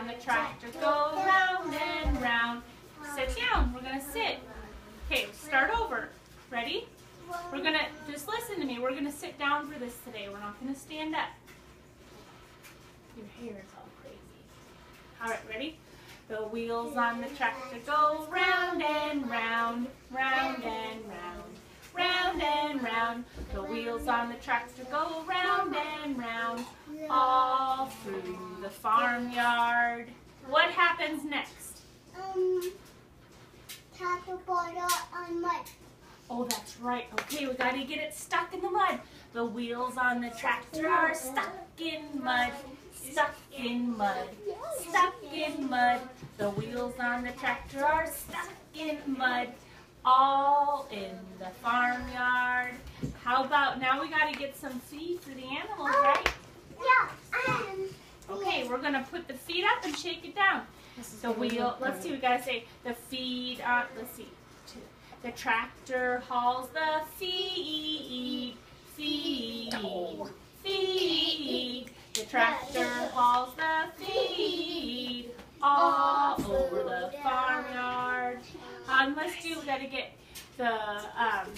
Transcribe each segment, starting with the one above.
on the tractor go round and round. Sit down. We're going to sit. Okay, start over. Ready? We're going to, just listen to me. We're going to sit down for this today. We're not going to stand up. Your hair is all crazy. All right, ready? The wheels on the tractor go round and round, round and round, round and round. The wheels on the tractor go round and round, all through the farmyard. What happens next? Um, tap the bottle on mud. Oh, that's right. Okay, we gotta get it stuck in the mud. The wheels on the tractor are stuck in mud, stuck in mud, stuck in mud. The wheels on the tractor are stuck in mud, all in the farmyard. How about now we gotta get some feed for the animals, right? Yeah, um, Okay, we're gonna put the feet up and shake it down. The wheel, let's see, we gotta say the feed on, let's see. The tractor hauls the feed, feed, feed. The tractor hauls the feed all over the farmyard. Let's do, gotta get the, um,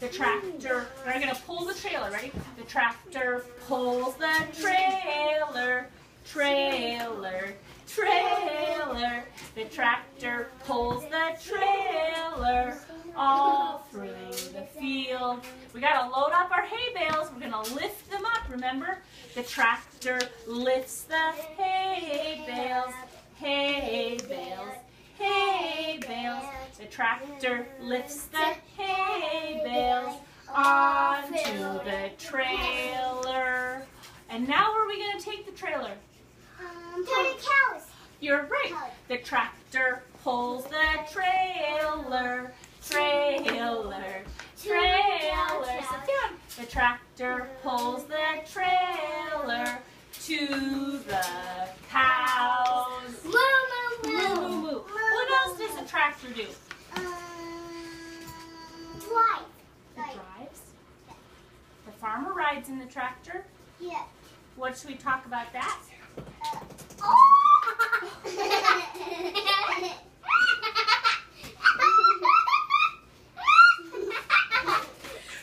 the tractor, we're gonna pull the trailer, ready? The tractor pulls the trailer, trailer, trailer. The tractor pulls the trailer all through the field. We gotta load up our hay bales. We're gonna lift them up, remember? The tractor lifts the hay bales, hay bales, hay bales. The tractor lifts the hay bales onto the trailer. And now where are we gonna take the trailer? um, to the cows. You're right. The tractor pulls the trailer, trailer, trailer. Sit down. The tractor pulls the trailer to the cows. Moo, Moo, moo, moo, moo. moo. What else does the tractor do? Rides in the tractor. Yeah. What should we talk about that?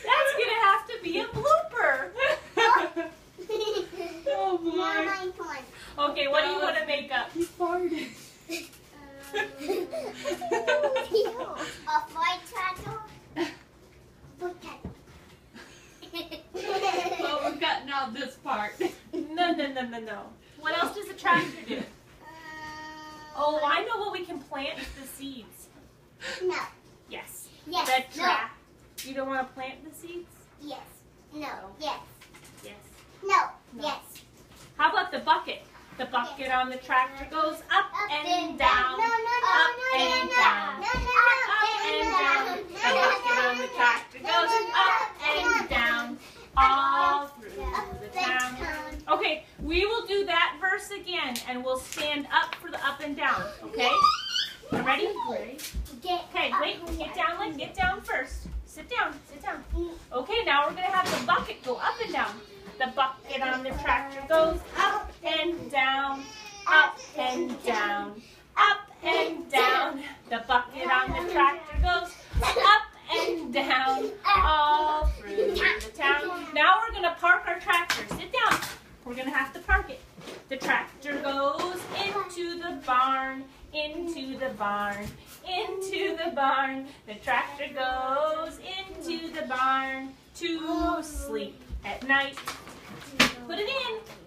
That's gonna have to be a blooper. oh Now boy. my turn. Okay, what do you want to make up? He farted. A flight tractor. Well, we're cutting out this part. No, no, no, no, no. What else does a tractor do? Uh, oh, I know what we can plant the seeds. No. Yes. Yes. The track. You don't want to plant the seeds? No. Yes. No. Yes. Yes. No. No. Yes. How about the bucket? The bucket on the tractor goes up and down. No, no, no, up no, no, and no, down. no, no, Up and down. The bucket on the tractor goes up and down. All through the town. Okay, we will do that verse again and we'll stand up for the up and down. Okay? You ready? Okay, wait, get down, like, get down first. Sit down, sit down. Okay, now we're gonna have the bucket go up and down. The bucket on the tractor goes up and down, up and down, up and down. The bucket on the tractor into the barn, into the barn. The tractor goes into the barn to sleep at night. Put it in.